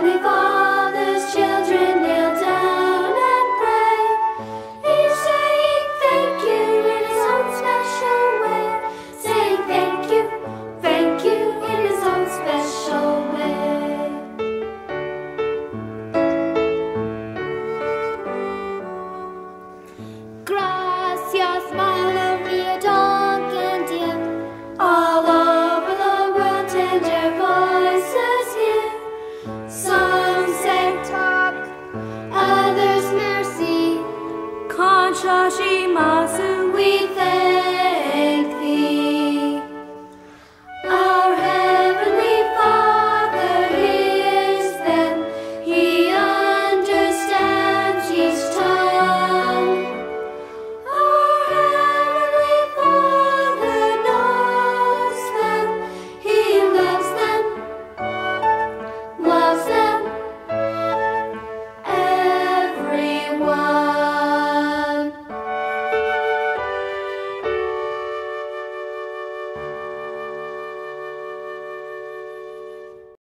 Heavenly Father. शाीमास